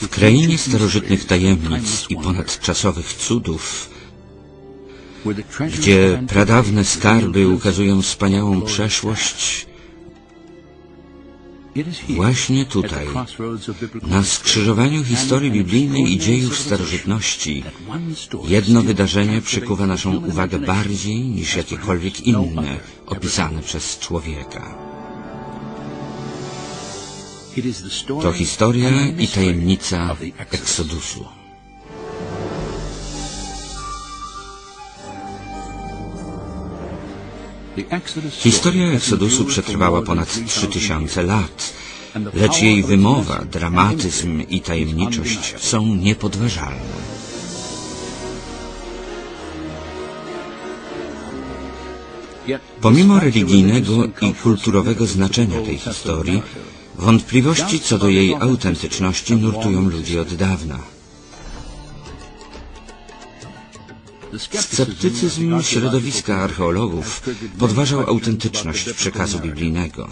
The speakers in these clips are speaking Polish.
W krainie starożytnych tajemnic i ponadczasowych cudów, gdzie pradawne skarby ukazują wspaniałą przeszłość, Właśnie tutaj, na skrzyżowaniu historii biblijnej i dziejów starożytności, jedno wydarzenie przykuwa naszą uwagę bardziej niż jakiekolwiek inne opisane przez człowieka. To historia i tajemnica Eksodusu. Historia Eksodusu przetrwała ponad 3000 lat, lecz jej wymowa, dramatyzm i tajemniczość są niepodważalne. Pomimo religijnego i kulturowego znaczenia tej historii, wątpliwości co do jej autentyczności nurtują ludzi od dawna. Sceptycyzm środowiska archeologów podważał autentyczność przekazu biblijnego.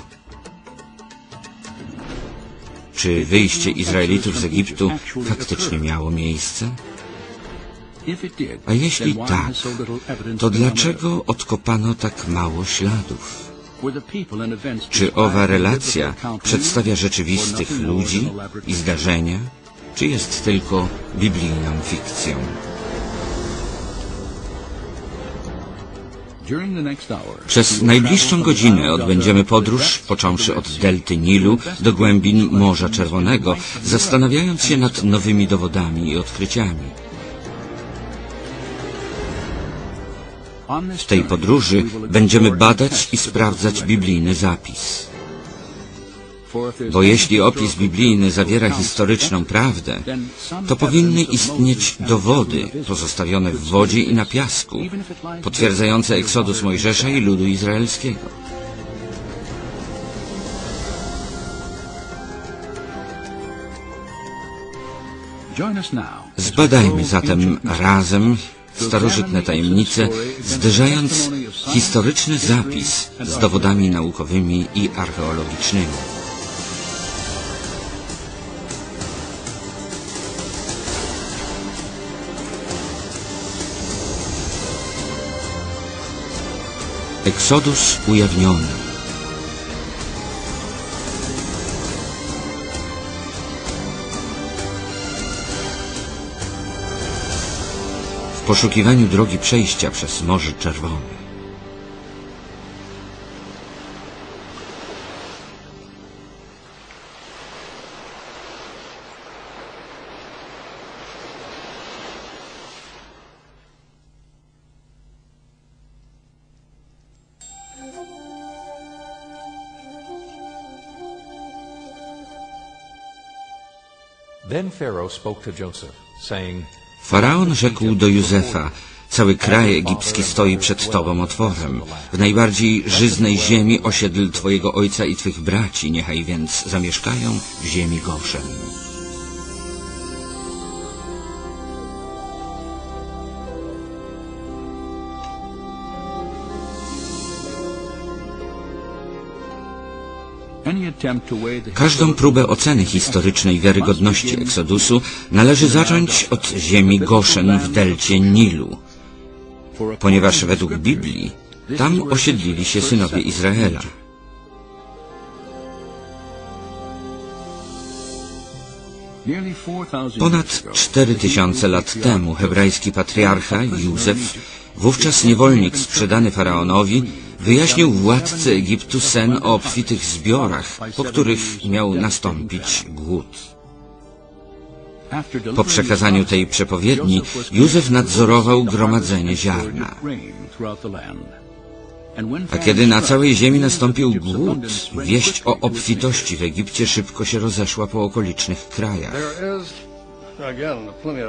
Czy wyjście Izraelitów z Egiptu faktycznie miało miejsce? A jeśli tak, to dlaczego odkopano tak mało śladów? Czy owa relacja przedstawia rzeczywistych ludzi i zdarzenia, czy jest tylko biblijną fikcją? Przez najbliższą godzinę odbędziemy podróż, począwszy od delty Nilu do głębin Morza Czerwonego, zastanawiając się nad nowymi dowodami i odkryciami. W tej podróży będziemy badać i sprawdzać biblijny zapis. Bo jeśli opis biblijny zawiera historyczną prawdę, to powinny istnieć dowody pozostawione w wodzie i na piasku, potwierdzające eksodus Mojżesza i ludu izraelskiego. Zbadajmy zatem razem starożytne tajemnice, zderzając historyczny zapis z dowodami naukowymi i archeologicznymi. Eksodus ujawniony. Poszukiwaniu drogi przejścia przez Morze Czerwone. Then Pharaoh spoke to Joseph, saying, Faraon rzekł do Józefa, cały kraj egipski stoi przed Tobą otworem. W najbardziej żyznej ziemi osiedl Twojego ojca i Twych braci, niechaj więc zamieszkają w ziemi Goszen. Każdą próbę oceny historycznej wiarygodności Eksodusu należy zacząć od ziemi Goszen w delcie Nilu, ponieważ według Biblii tam osiedlili się synowie Izraela. Ponad cztery tysiące lat temu hebrajski patriarcha Józef, wówczas niewolnik sprzedany faraonowi, wyjaśnił władcy Egiptu sen o obfitych zbiorach, po których miał nastąpić głód. Po przekazaniu tej przepowiedni Józef nadzorował gromadzenie ziarna. A kiedy na całej ziemi nastąpił głód, wieść o obfitości w Egipcie szybko się rozeszła po okolicznych krajach.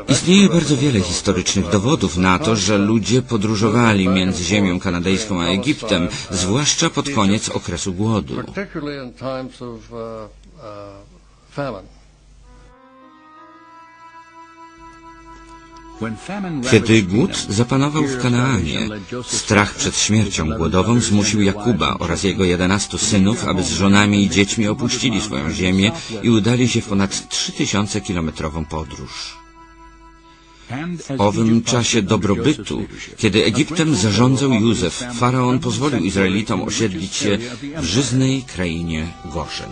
Istnieje bardzo wiele historycznych dowodów na to, że ludzie podróżowali między ziemią kanadyjską a Egiptem, zwłaszcza pod koniec okresu głodu. Kiedy głód zapanował w Kanaanie, strach przed śmiercią głodową zmusił Jakuba oraz jego jedenastu synów, aby z żonami i dziećmi opuścili swoją ziemię i udali się w ponad 3000 kilometrową podróż. W owym czasie dobrobytu, kiedy Egiptem zarządzał Józef, faraon pozwolił Izraelitom osiedlić się w żyznej krainie Goszen.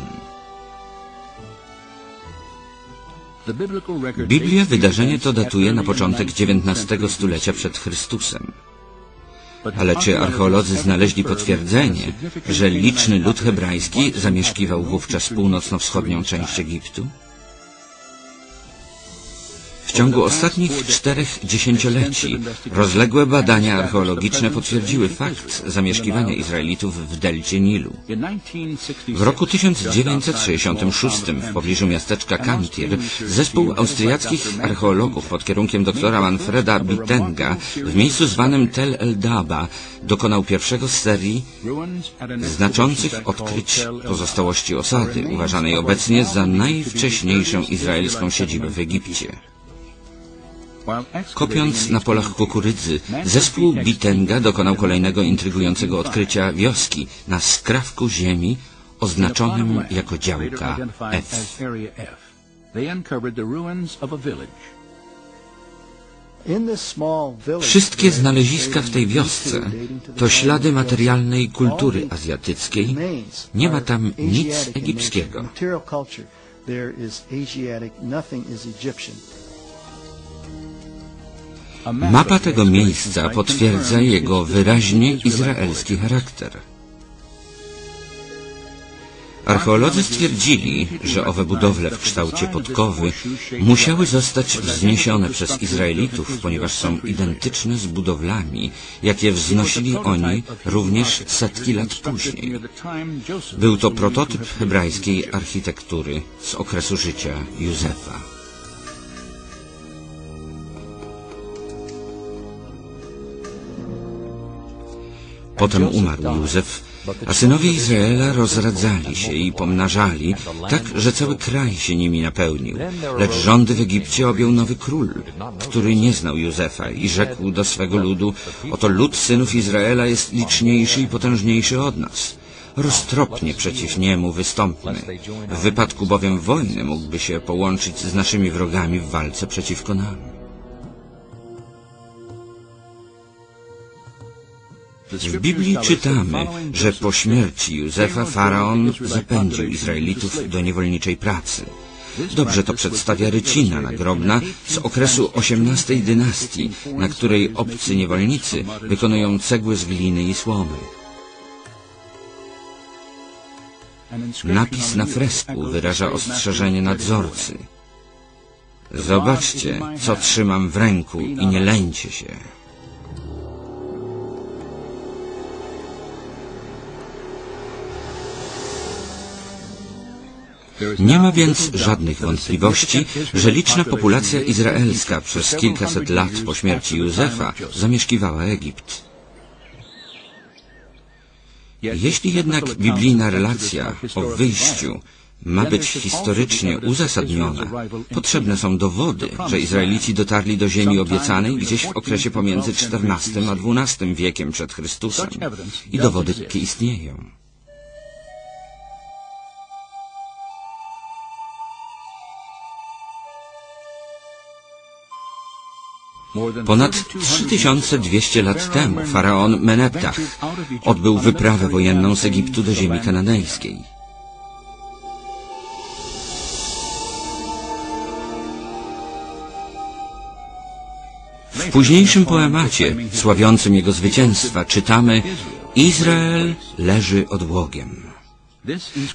Biblia wydarzenie to datuje na początek XIX stulecia przed Chrystusem. Ale czy archeolodzy znaleźli potwierdzenie, że liczny lud hebrajski zamieszkiwał wówczas północno-wschodnią część Egiptu? W ciągu ostatnich czterech dziesięcioleci rozległe badania archeologiczne potwierdziły fakt zamieszkiwania Izraelitów w delcie Nilu. W roku 1966 w pobliżu miasteczka Kantir zespół austriackich archeologów pod kierunkiem doktora Manfreda Bittenga w miejscu zwanym Tel El Daba dokonał pierwszego z serii znaczących odkryć pozostałości osady, uważanej obecnie za najwcześniejszą izraelską siedzibę w Egipcie. Kopiąc na polach kukurydzy, zespół Bitenga dokonał kolejnego intrygującego odkrycia wioski na skrawku ziemi oznaczonym jako działka F. Wszystkie znaleziska w tej wiosce to ślady materialnej kultury azjatyckiej. Nie ma tam nic egipskiego. Mapa tego miejsca potwierdza jego wyraźnie izraelski charakter. Archeolodzy stwierdzili, że owe budowle w kształcie podkowy musiały zostać wzniesione przez Izraelitów, ponieważ są identyczne z budowlami, jakie wznosili oni również setki lat później. Był to prototyp hebrajskiej architektury z okresu życia Józefa. Potem umarł Józef, a synowie Izraela rozradzali się i pomnażali, tak, że cały kraj się nimi napełnił. Lecz rządy w Egipcie objął nowy król, który nie znał Józefa i rzekł do swego ludu, oto lud synów Izraela jest liczniejszy i potężniejszy od nas. Roztropnie przeciw niemu wystąpmy. W wypadku bowiem wojny mógłby się połączyć z naszymi wrogami w walce przeciwko nam. W Biblii czytamy, że po śmierci Józefa faraon zapędził Izraelitów do niewolniczej pracy. Dobrze to przedstawia rycina nagrobna z okresu XVIII dynastii, na której obcy niewolnicy wykonują cegły z gliny i słomy. Napis na fresku wyraża ostrzeżenie nadzorcy. Zobaczcie, co trzymam w ręku i nie lęcie się. Nie ma więc żadnych wątpliwości, że liczna populacja izraelska przez kilkaset lat po śmierci Józefa zamieszkiwała Egipt. Jeśli jednak biblijna relacja o wyjściu ma być historycznie uzasadniona, potrzebne są dowody, że Izraelici dotarli do ziemi obiecanej gdzieś w okresie pomiędzy XIV a XII wiekiem przed Chrystusem. I dowody takie istnieją. Ponad 3200 lat temu faraon Meneptach odbył wyprawę wojenną z Egiptu do ziemi kananejskiej. W późniejszym poemacie, sławiącym jego zwycięstwa, czytamy Izrael leży odłogiem.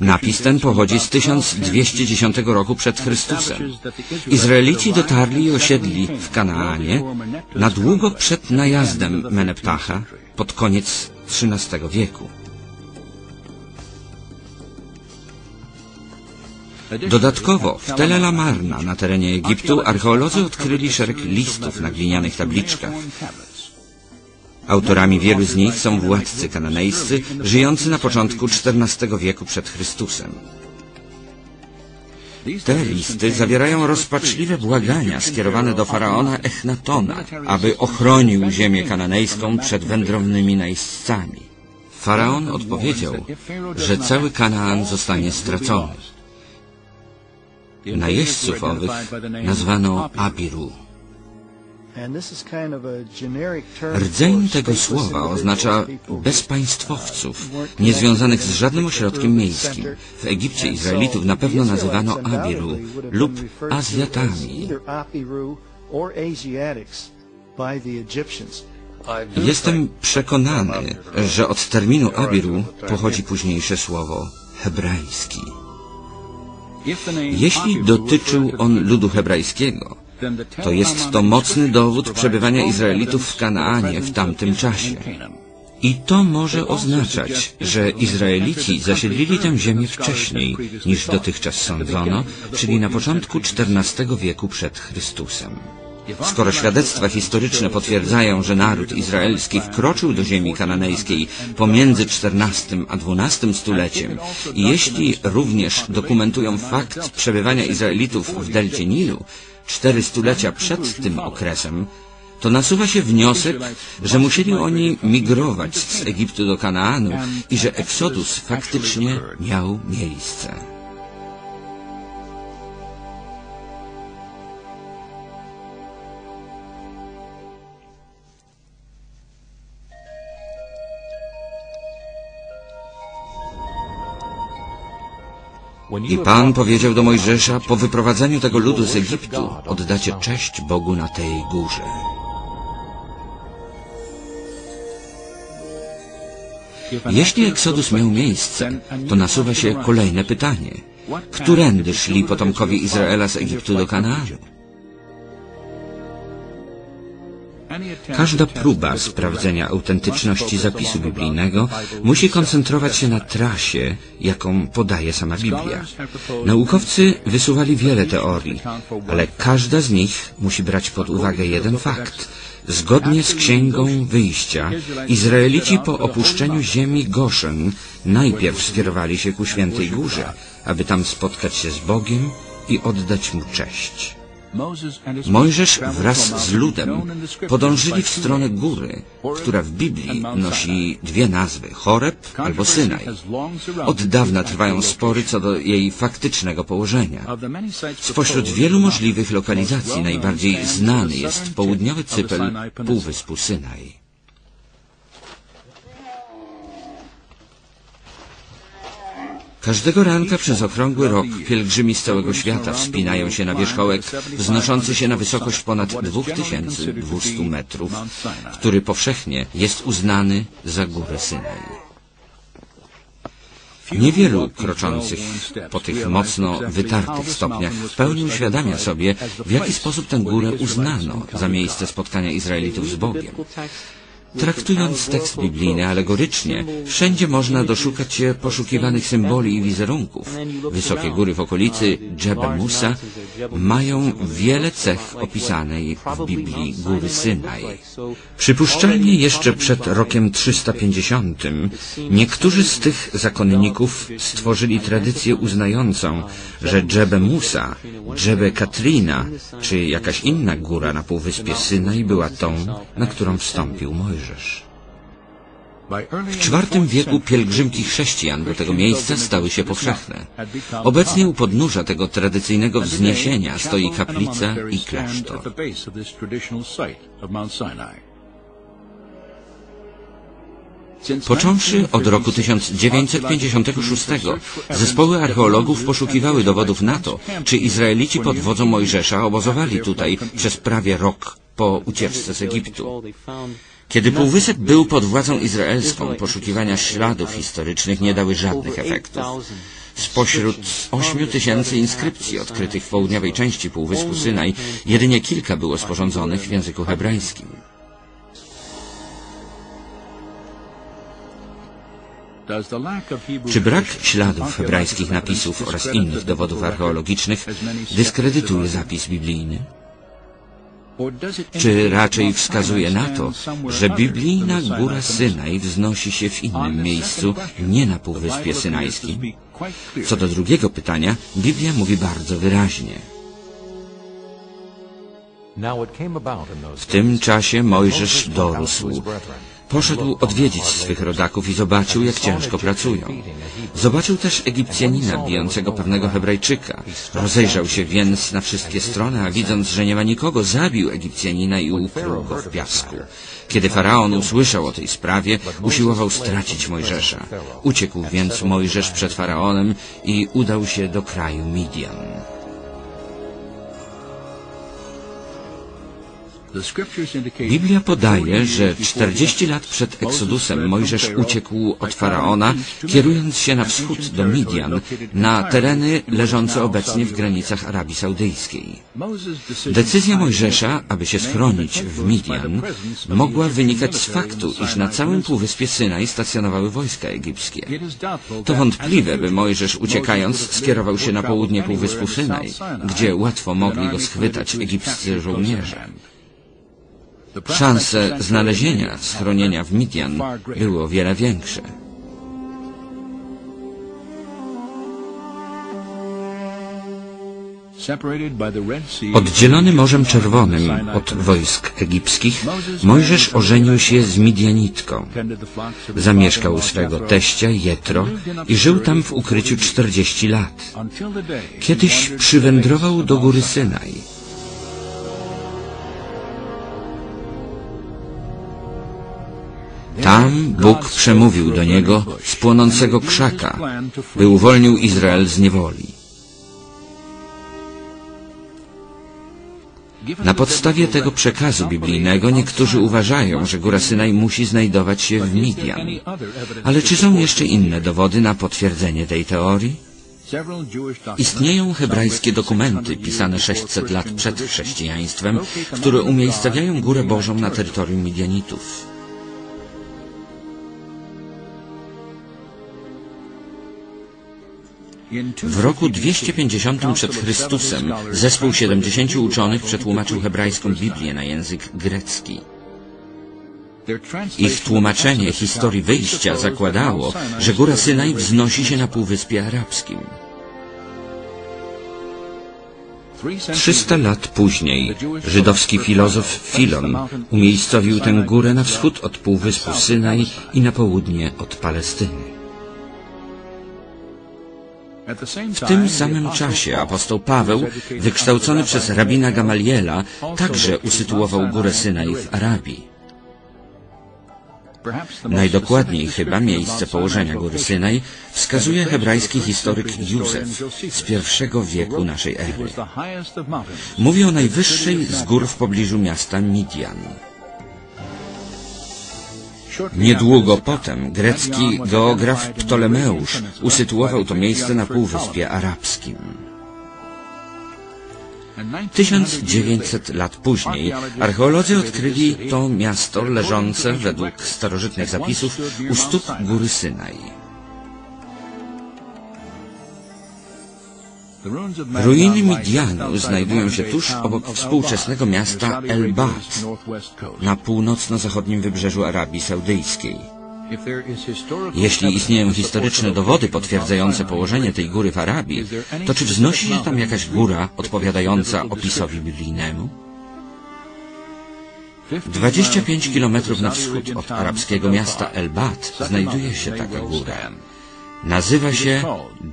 Napis ten pochodzi z 1210 roku przed Chrystusem. Izraelici dotarli i osiedli w Kanaanie na długo przed najazdem Meneptacha pod koniec XIII wieku. Dodatkowo w Tel El Amarna na terenie Egiptu archeolodzy odkryli szereg listów na glinianych tabliczkach. Autorami wielu z nich są władcy kananejscy żyjący na początku XIV wieku przed Chrystusem. Te listy zawierają rozpaczliwe błagania skierowane do faraona Echnatona, aby ochronił ziemię kananejską przed wędrownymi najeźdźcami. Faraon odpowiedział, że cały Kanaan zostanie stracony. Najeźdźców owych nazwano Abiru. Rdzeń tego słowa oznacza bezpaństwowców, niezwiązanych z żadnym ośrodkiem miejskim. W Egipcie Izraelitów na pewno nazywano Abiru lub Azjatami. Jestem przekonany, że od terminu Abiru pochodzi późniejsze słowo hebrajski. Jeśli dotyczył on ludu hebrajskiego, to jest to mocny dowód przebywania Izraelitów w Kanaanie w tamtym czasie. I to może oznaczać, że Izraelici zasiedlili tę ziemię wcześniej niż dotychczas sądzono, czyli na początku XIV wieku przed Chrystusem. Skoro świadectwa historyczne potwierdzają, że naród izraelski wkroczył do ziemi kananejskiej pomiędzy XIV a XII stuleciem i jeśli również dokumentują fakt przebywania Izraelitów w delcie Nilu, cztery stulecia przed tym okresem, to nasuwa się wniosek, że musieli oni migrować z Egiptu do Kanaanu i że eksodus faktycznie miał miejsce. I Pan powiedział do Mojżesza, po wyprowadzeniu tego ludu z Egiptu oddacie cześć Bogu na tej górze. Jeśli Eksodus miał miejsce, to nasuwa się kolejne pytanie. Którędy szli potomkowie Izraela z Egiptu do Kanaanu? Każda próba sprawdzenia autentyczności zapisu biblijnego musi koncentrować się na trasie, jaką podaje sama Biblia. Naukowcy wysuwali wiele teorii, ale każda z nich musi brać pod uwagę jeden fakt. Zgodnie z Księgą Wyjścia, Izraelici po opuszczeniu ziemi Goszen najpierw skierowali się ku Świętej Górze, aby tam spotkać się z Bogiem i oddać Mu cześć. Mojżesz wraz z ludem podążyli w stronę góry, która w Biblii nosi dwie nazwy, Choreb albo Synaj. Od dawna trwają spory co do jej faktycznego położenia. Spośród wielu możliwych lokalizacji najbardziej znany jest południowy cypel Półwyspu Synaj. Każdego ranka przez okrągły rok pielgrzymi z całego świata wspinają się na wierzchołek wznoszący się na wysokość ponad 2200 metrów, który powszechnie jest uznany za górę Synaj. Niewielu kroczących po tych mocno wytartych stopniach w pełni uświadamia sobie, w jaki sposób tę górę uznano za miejsce spotkania Izraelitów z Bogiem. Traktując tekst biblijny alegorycznie, wszędzie można doszukać się poszukiwanych symboli i wizerunków. Wysokie góry w okolicy Dżebe Musa mają wiele cech opisanej w Biblii góry Synaj. Przypuszczalnie jeszcze przed rokiem 350 niektórzy z tych zakonników stworzyli tradycję uznającą, że Dżebe Musa, Dżebe Katrina czy jakaś inna góra na półwyspie Synaj była tą, na którą wstąpił Mojżesz. W IV wieku pielgrzymki chrześcijan do tego miejsca stały się powszechne. Obecnie u podnóża tego tradycyjnego wzniesienia stoi kaplica i klasztor. Począwszy od roku 1956, zespoły archeologów poszukiwały dowodów na to, czy Izraelici pod wodzą Mojżesza obozowali tutaj przez prawie rok po ucieczce z Egiptu. Kiedy Półwysep był pod władzą izraelską, poszukiwania śladów historycznych nie dały żadnych efektów. Spośród ośmiu tysięcy inskrypcji odkrytych w południowej części Półwyspu Synaj, jedynie kilka było sporządzonych w języku hebrajskim. Czy brak śladów hebrajskich napisów oraz innych dowodów archeologicznych dyskredytuje zapis biblijny? Czy raczej wskazuje na to, że biblijna góra Synaj wznosi się w innym miejscu, nie na Półwyspie Synajskim? Co do drugiego pytania, Biblia mówi bardzo wyraźnie. W tym czasie Mojżesz dorósł. Poszedł odwiedzić swych rodaków i zobaczył, jak ciężko pracują. Zobaczył też Egipcjanina bijącego pewnego Hebrajczyka. Rozejrzał się więc na wszystkie strony, a widząc, że nie ma nikogo, zabił Egipcjanina i ukrył go w piasku. Kiedy faraon usłyszał o tej sprawie, usiłował stracić Mojżesza. Uciekł więc Mojżesz przed faraonem i udał się do kraju Midian. Biblia podaje, że 40 lat przed Eksodusem Mojżesz uciekł od faraona, kierując się na wschód do Midian, na tereny leżące obecnie w granicach Arabii Saudyjskiej. Decyzja Mojżesza, aby się schronić w Midian, mogła wynikać z faktu, iż na całym półwyspie Synaj stacjonowały wojska egipskie. To wątpliwe, by Mojżesz uciekając skierował się na południe półwyspu Synaj, gdzie łatwo mogli go schwytać egipscy żołnierze. Szanse znalezienia schronienia w Midian były o wiele większe. Oddzielony Morzem Czerwonym od wojsk egipskich, Mojżesz ożenił się z Midianitką. Zamieszkał u swego teścia Jetro i żył tam w ukryciu 40 lat. Kiedyś przywędrował do góry Synaj. Tam Bóg przemówił do niego z płonącego krzaka, by uwolnił Izrael z niewoli. Na podstawie tego przekazu biblijnego niektórzy uważają, że góra Synaj musi znajdować się w Midian. Ale czy są jeszcze inne dowody na potwierdzenie tej teorii? Istnieją hebrajskie dokumenty pisane 600 lat przed chrześcijaństwem, które umiejscawiają Górę Bożą na terytorium Midianitów. W roku 250 przed Chrystusem zespół 70 uczonych przetłumaczył hebrajską Biblię na język grecki. Ich tłumaczenie historii wyjścia zakładało, że góra Synaj wznosi się na Półwyspie Arabskim. 300 lat później żydowski filozof Filon umiejscowił tę górę na wschód od Półwyspu Synaj i na południe od Palestyny. W tym samym czasie apostoł Paweł, wykształcony przez rabina Gamaliela, także usytuował górę Synaj w Arabii. Najdokładniej chyba miejsce położenia góry Synaj wskazuje hebrajski historyk Józef z pierwszego wieku naszej ery. Mówi o najwyższej z gór w pobliżu miasta Midian. Niedługo potem grecki geograf Ptolemeusz usytuował to miejsce na Półwyspie Arabskim. 1900 lat później archeolodzy odkryli to miasto leżące według starożytnych zapisów u stóp góry Synaj. Ruiny Midianu znajdują się tuż obok współczesnego miasta El-Bat na północno-zachodnim wybrzeżu Arabii Saudyjskiej. Jeśli istnieją historyczne dowody potwierdzające położenie tej góry w Arabii, to czy wznosi się tam jakaś góra odpowiadająca opisowi biblijnemu? 25 kilometrów na wschód od arabskiego miasta El-Bat znajduje się taka góra. Nazywa się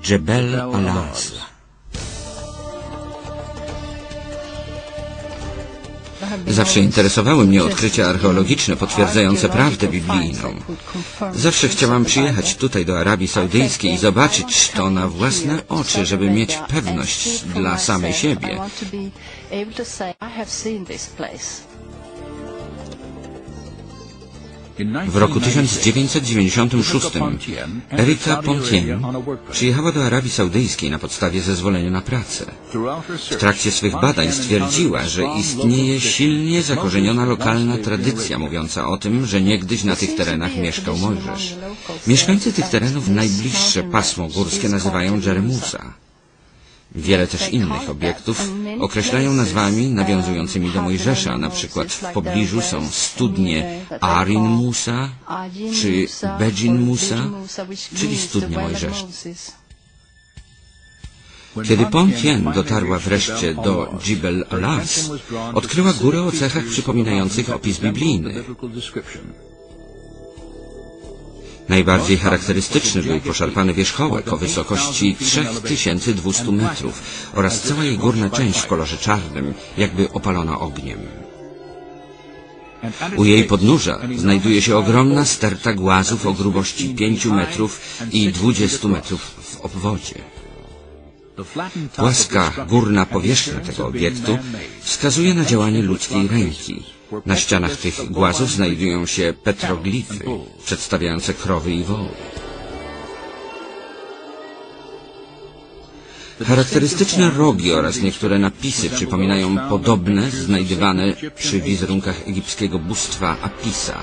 Jebel Alaz. Zawsze interesowały mnie odkrycia archeologiczne potwierdzające prawdę biblijną. Zawsze chciałam przyjechać tutaj do Arabii Saudyjskiej i zobaczyć to na własne oczy, żeby mieć pewność dla samej siebie. W roku 1996 Erika Pontien przyjechała do Arabii Saudyjskiej na podstawie zezwolenia na pracę. W trakcie swych badań stwierdziła, że istnieje silnie zakorzeniona lokalna tradycja mówiąca o tym, że niegdyś na tych terenach mieszkał Mojżesz. Mieszkańcy tych terenów najbliższe pasmo górskie nazywają Jeremusa. Wiele też innych obiektów określają nazwami nawiązującymi do Mojżesza, na przykład w pobliżu są studnie Arin Musa czy Bejin Musa, czyli studnia Mojżesza. Kiedy Pontien dotarła wreszcie do Jibel Alas, odkryła górę o cechach przypominających opis biblijny. Najbardziej charakterystyczny był poszarpany wierzchołek o wysokości 3200 metrów oraz cała jej górna część w kolorze czarnym, jakby opalona ogniem. U jej podnóża znajduje się ogromna sterta głazów o grubości 5 metrów i 20 metrów w obwodzie. Płaska górna powierzchnia tego obiektu wskazuje na działanie ludzkiej ręki. Na ścianach tych głazów znajdują się petroglify przedstawiające krowy i woły. Charakterystyczne rogi oraz niektóre napisy przypominają podobne znajdywane przy wizerunkach egipskiego bóstwa Apisa.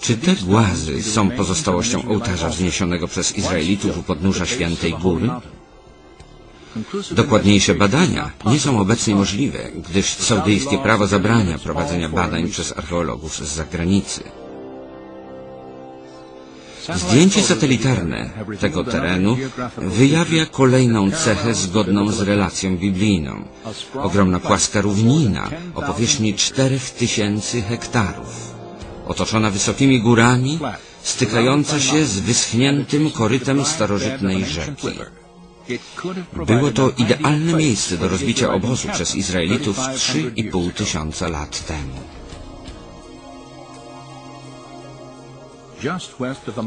Czy te głazy są pozostałością ołtarza wzniesionego przez Izraelitów u podnóża Świętej Góry? Dokładniejsze badania nie są obecnie możliwe, gdyż saudyjskie prawo zabrania prowadzenia badań przez archeologów z zagranicy. Zdjęcie satelitarne tego terenu wyjawia kolejną cechę zgodną z relacją biblijną. Ogromna płaska równina o powierzchni 4000 hektarów, otoczona wysokimi górami, stykająca się z wyschniętym korytem starożytnej rzeki. Było to idealne miejsce do rozbicia obozu przez Izraelitów 3,5 tysiąca lat temu.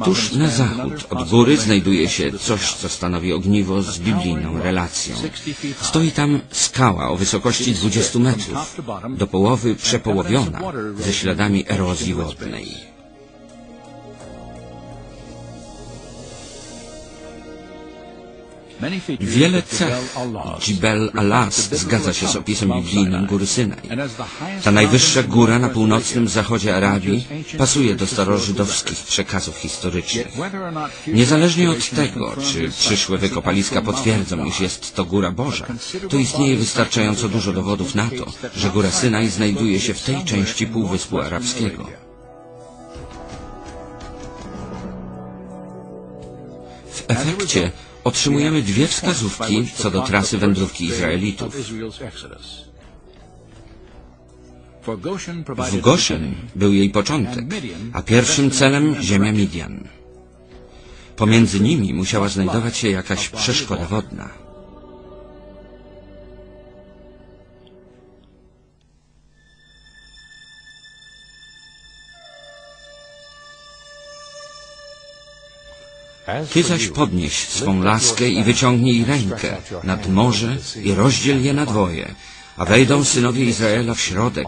Tuż na zachód od góry znajduje się coś, co stanowi ogniwo z biblijną relacją. Stoi tam skała o wysokości 20 metrów, do połowy przepołowiona, ze śladami erozji wodnej. Wiele cech Jibel Alas zgadza się z opisem biblijnym góry Synaj. Ta najwyższa góra na północnym zachodzie Arabii pasuje do starożydowskich przekazów historycznych. Niezależnie od tego, czy przyszłe wykopaliska potwierdzą, iż jest to góra Boża, to istnieje wystarczająco dużo dowodów na to, że góra Synaj znajduje się w tej części Półwyspu Arabskiego. Efekcie otrzymujemy dwie wskazówki co do trasy wędrówki Izraelitów. W Goszen był jej początek, a pierwszym celem ziemia Midian. Pomiędzy nimi musiała znajdować się jakaś przeszkoda wodna. Ty zaś podnieś swą laskę i wyciągnij rękę nad morze i rozdziel je na dwoje, a wejdą synowie Izraela w środek,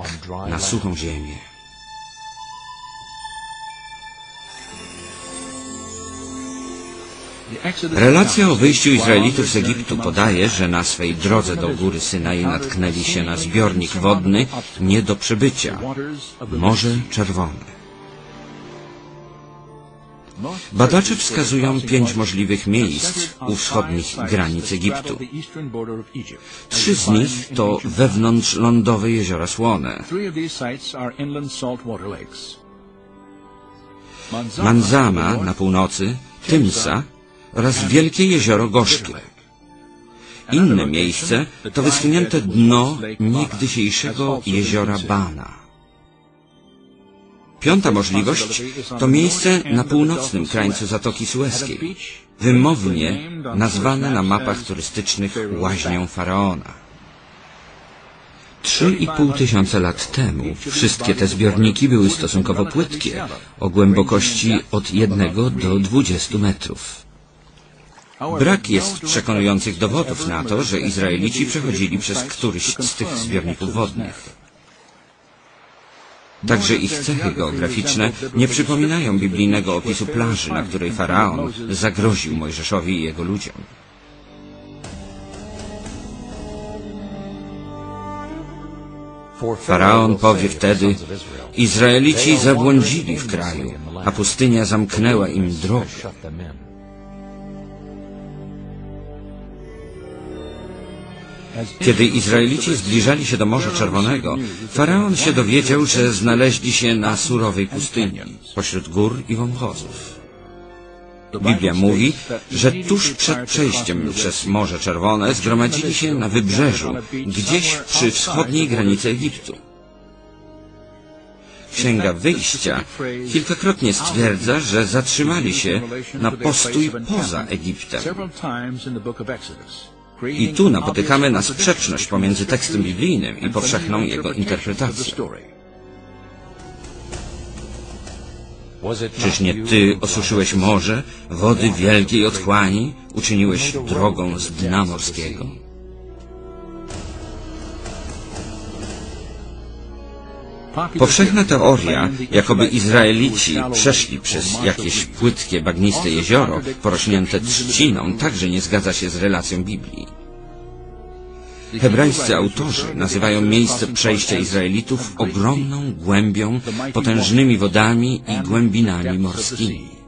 na suchą ziemię. Relacja o wyjściu Izraelitów z Egiptu podaje, że na swej drodze do góry Synai natknęli się na zbiornik wodny nie do przebycia, Morze Czerwone. Badacze wskazują pięć możliwych miejsc u wschodnich granic Egiptu. Trzy z nich to wewnątrzlądowe jeziora słone. Manzama na północy, Tymsa oraz wielkie jezioro Gorzkie. Inne miejsce to wyschnięte dno niegdysiejszego jeziora Bana. Piąta możliwość to miejsce na północnym krańcu Zatoki Sueskiej, wymownie nazwane na mapach turystycznych łaźnią Faraona. Trzy i pół tysiąca lat temu wszystkie te zbiorniki były stosunkowo płytkie, o głębokości od jednego do dwudziestu metrów. Brak jest przekonujących dowodów na to, że Izraelici przechodzili przez któryś z tych zbiorników wodnych. Także ich cechy geograficzne nie przypominają biblijnego opisu plaży, na której faraon zagroził Mojżeszowi i jego ludziom. Faraon powie wtedy, Izraelici zabłądzili w kraju, a pustynia zamknęła im drogę. Kiedy Izraelici zbliżali się do Morza Czerwonego, Faraon się dowiedział, że znaleźli się na surowej pustyni, pośród gór i wąwozów. Biblia mówi, że tuż przed przejściem przez Morze Czerwone zgromadzili się na wybrzeżu, gdzieś przy wschodniej granicy Egiptu. Księga Wyjścia kilkakrotnie stwierdza, że zatrzymali się na postój poza Egiptem. I tu napotykamy na sprzeczność pomiędzy tekstem biblijnym i powszechną jego interpretacją. Czyż nie Ty osuszyłeś morze, wody wielkiej otchłani, uczyniłeś drogą z dna morskiego? Powszechna teoria, jakoby Izraelici przeszli przez jakieś płytkie, bagniste jezioro, porośnięte trzciną, także nie zgadza się z relacją Biblii. Hebrajscy autorzy nazywają miejsce przejścia Izraelitów ogromną głębią, potężnymi wodami i głębinami morskimi.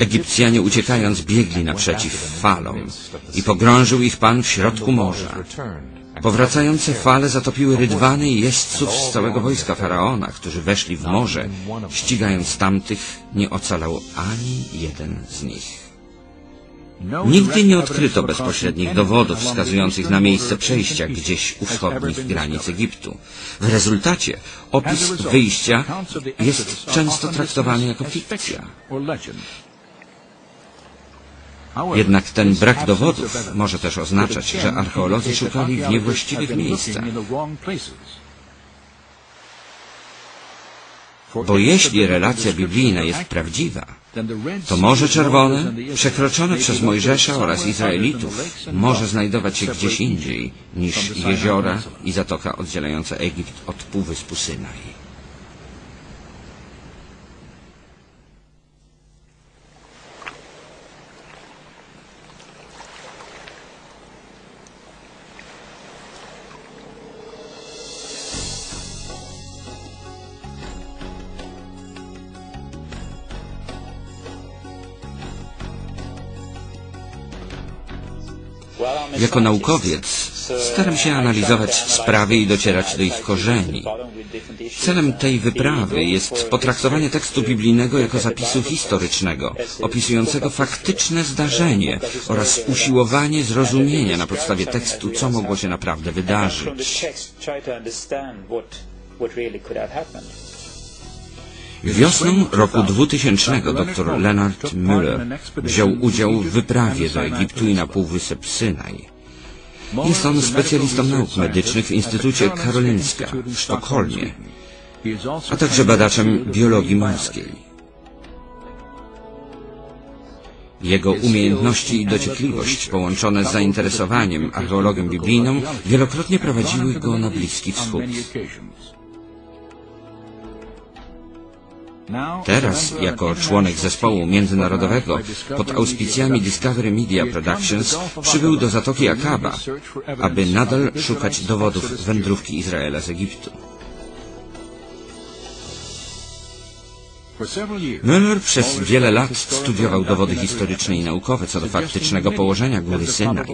Egipcjanie uciekając biegli naprzeciw falom i pogrążył ich Pan w środku morza. Powracające fale zatopiły rydwany i jeźdźców z całego wojska Faraona, którzy weszli w morze, ścigając tamtych, nie ocalał ani jeden z nich. Nigdy nie odkryto bezpośrednich dowodów wskazujących na miejsce przejścia gdzieś u wschodnich granic Egiptu. W rezultacie opis wyjścia jest często traktowany jako fikcja. Jednak ten brak dowodów może też oznaczać, że archeolodzy szukali w niewłaściwych miejscach. Bo jeśli relacja biblijna jest prawdziwa, to Morze Czerwone, przekroczone przez Mojżesza oraz Izraelitów, może znajdować się gdzieś indziej niż jeziora i zatoka oddzielająca Egipt od Półwyspu Synaj. Jako naukowiec staram się analizować sprawy i docierać do ich korzeni. Celem tej wyprawy jest potraktowanie tekstu biblijnego jako zapisu historycznego, opisującego faktyczne zdarzenie oraz usiłowanie zrozumienia na podstawie tekstu, co mogło się naprawdę wydarzyć. Wiosną roku 2000 dr Leonard Müller wziął udział w wyprawie do Egiptu i na Półwysep Synaj. Jest on specjalistą nauk medycznych w Instytucie Karolinska w Sztokholmie, a także badaczem biologii morskiej. Jego umiejętności i dociekliwość połączone z zainteresowaniem archeologią biblijną wielokrotnie prowadziły go na Bliski Wschód. Teraz, jako członek zespołu międzynarodowego pod auspicjami Discovery Media Productions, przybył do Zatoki Akaba, aby nadal szukać dowodów wędrówki Izraela z Egiptu. Müller przez wiele lat studiował dowody historyczne i naukowe co do faktycznego położenia góry Synaj.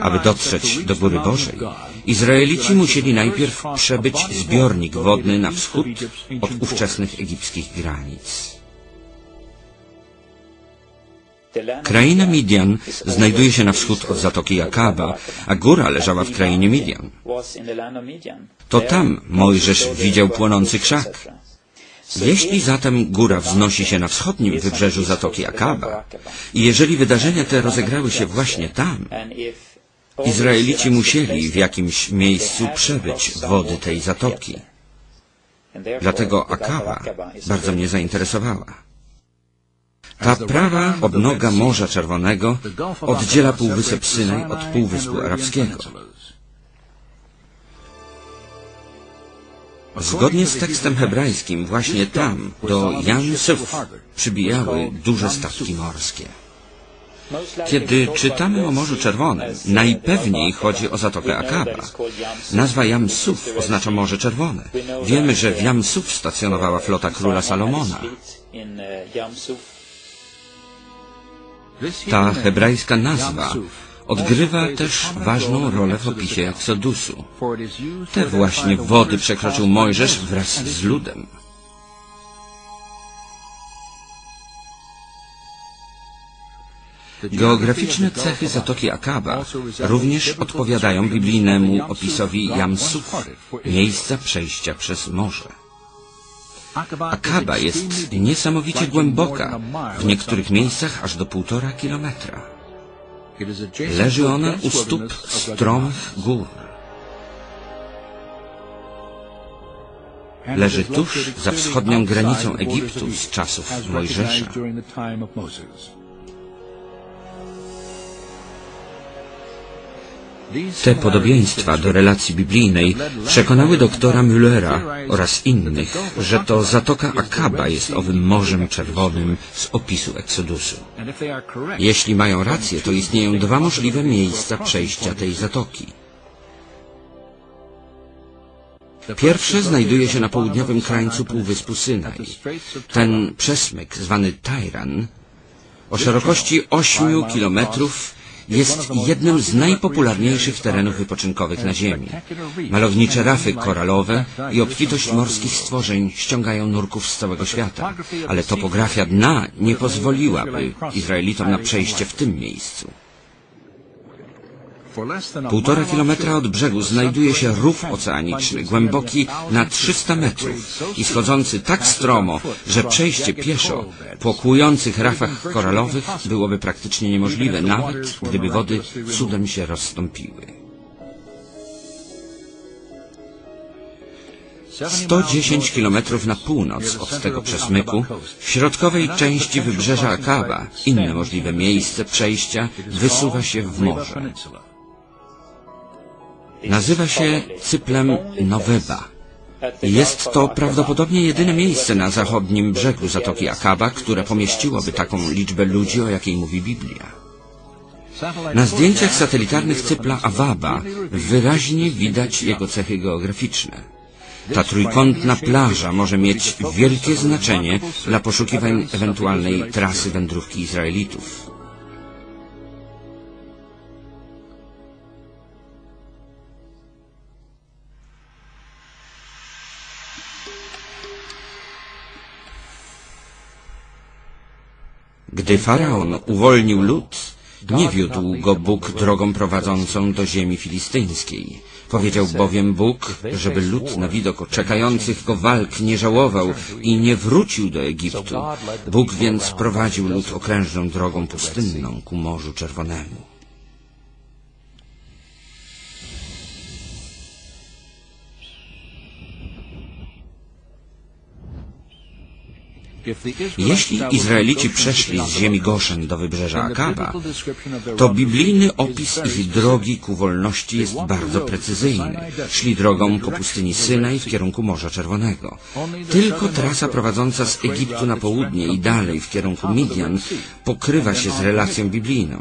Aby dotrzeć do Góry Bożej, Izraelici musieli najpierw przebyć zbiornik wodny na wschód od ówczesnych egipskich granic. Kraina Midian znajduje się na wschód od Zatoki Jakaba, a góra leżała w krainie Midian. To tam Mojżesz widział płonący krzak. Jeśli zatem góra wznosi się na wschodnim wybrzeżu Zatoki Akaba i jeżeli wydarzenia te rozegrały się właśnie tam, Izraelici musieli w jakimś miejscu przebyć wody tej zatoki. Dlatego Akaba bardzo mnie zainteresowała. Ta prawa odnoga Morza Czerwonego oddziela Półwysep Synaj od Półwyspu Arabskiego. Zgodnie z tekstem hebrajskim, właśnie tam, do Jansów, przybijały duże statki morskie. Kiedy czytamy o Morzu Czerwonym, najpewniej chodzi o Zatokę Akaba. Nazwa Jamsuf oznacza Morze Czerwone. Wiemy, że w Jamsuf stacjonowała flota króla Salomona. Ta hebrajska nazwa odgrywa też ważną rolę w opisie Eksodusu. Te właśnie wody przekroczył Mojżesz wraz z ludem. Geograficzne cechy Zatoki Akaba również odpowiadają biblijnemu opisowi Jamsuf, miejsca przejścia przez morze. Akaba jest niesamowicie głęboka, w niektórych miejscach aż do półtora kilometra. Leży ona u stóp stromych gór. Leży tuż za wschodnią granicą Egiptu z czasów Mojżesza. Te podobieństwa do relacji biblijnej przekonały doktora Müllera oraz innych, że to Zatoka Akaba jest owym Morzem Czerwonym z opisu Eksodusu. Jeśli mają rację, to istnieją dwa możliwe miejsca przejścia tej zatoki. Pierwsze znajduje się na południowym krańcu Półwyspu Synaj. Ten przesmyk, zwany Tajran, o szerokości 8 kilometrów jest jednym z najpopularniejszych terenów wypoczynkowych na Ziemi. Malownicze rafy koralowe i obfitość morskich stworzeń ściągają nurków z całego świata, ale topografia dna nie pozwoliłaby Izraelitom na przejście w tym miejscu. Półtora kilometra od brzegu znajduje się rów oceaniczny, głęboki na 300 metrów i schodzący tak stromo, że przejście pieszo po kłujących rafach koralowych byłoby praktycznie niemożliwe, nawet gdyby wody cudem się rozstąpiły. 110 kilometrów na północ od tego przesmyku, w środkowej części wybrzeża Akaba, inne możliwe miejsce przejścia wysuwa się w morze. Nazywa się cyplem Noweba. Jest to prawdopodobnie jedyne miejsce na zachodnim brzegu Zatoki Akaba, które pomieściłoby taką liczbę ludzi, o jakiej mówi Biblia. Na zdjęciach satelitarnych cypla Awaba wyraźnie widać jego cechy geograficzne. Ta trójkątna plaża może mieć wielkie znaczenie dla poszukiwań ewentualnej trasy wędrówki Izraelitów. Gdy Faraon uwolnił lud, nie wiódł go Bóg drogą prowadzącą do ziemi filistyńskiej. Powiedział bowiem Bóg, żeby lud na widok czekających go walk nie żałował i nie wrócił do Egiptu. Bóg więc prowadził lud okrężną drogą pustynną ku Morzu Czerwonemu. Jeśli Izraelici przeszli z ziemi Goszen do wybrzeża Akaba, to biblijny opis ich drogi ku wolności jest bardzo precyzyjny. Szli drogą po pustyni Synaj w kierunku Morza Czerwonego. Tylko trasa prowadząca z Egiptu na południe i dalej w kierunku Midian pokrywa się z relacją biblijną.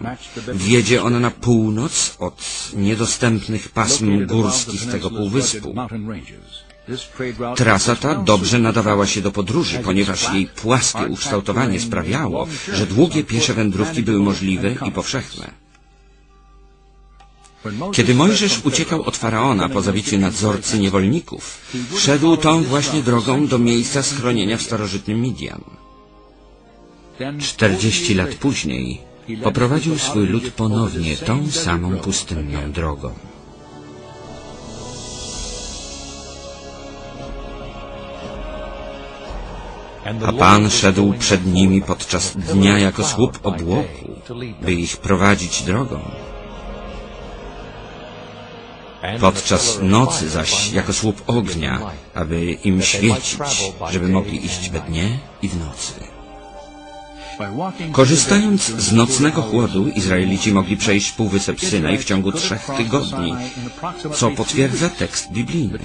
Wiedzie ona na północ od niedostępnych pasm górskich tego półwyspu. Trasa ta dobrze nadawała się do podróży, ponieważ jej płaskie ukształtowanie sprawiało, że długie piesze wędrówki były możliwe i powszechne. Kiedy Mojżesz uciekał od Faraona po zabiciu nadzorcy niewolników, szedł tą właśnie drogą do miejsca schronienia w starożytnym Midian. Czterdzieści lat później poprowadził swój lud ponownie tą samą pustynną drogą. A Pan szedł przed nimi podczas dnia jako słup obłoku, by ich prowadzić drogą. Podczas nocy zaś jako słup ognia, aby im świecić, żeby mogli iść we dnie i w nocy. Korzystając z nocnego chłodu, Izraelici mogli przejść Półwysep Synaj w ciągu trzech tygodni, co potwierdza tekst biblijny.